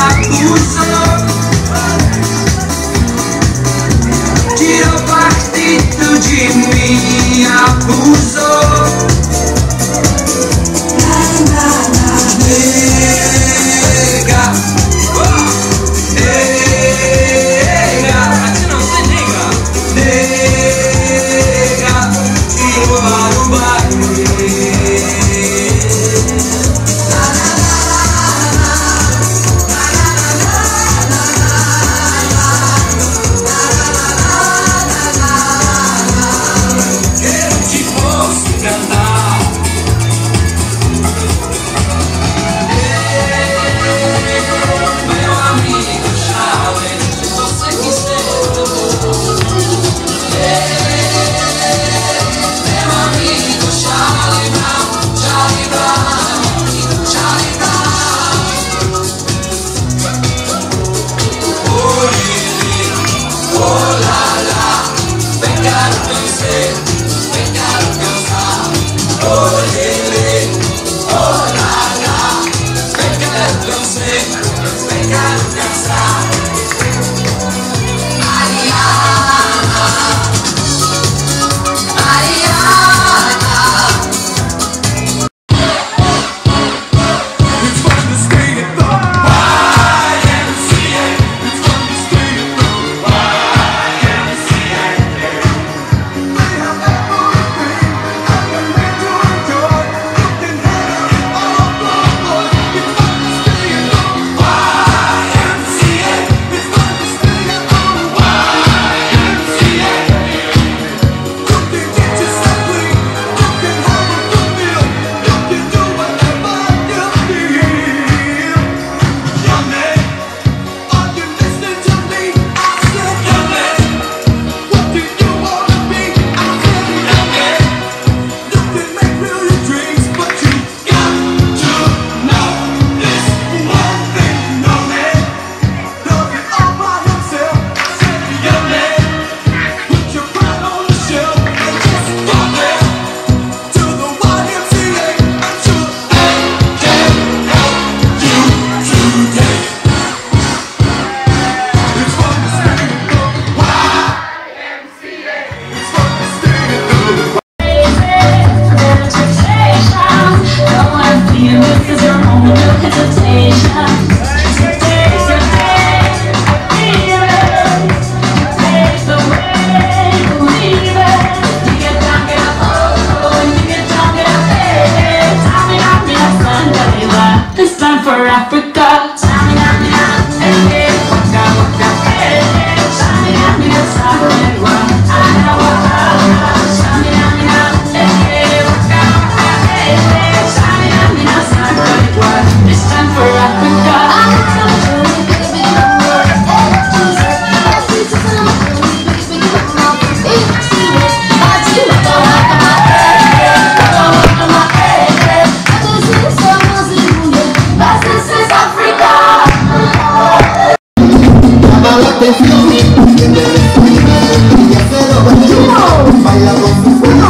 abusou Tirou partido de mim, abusou atención, y se lo baila con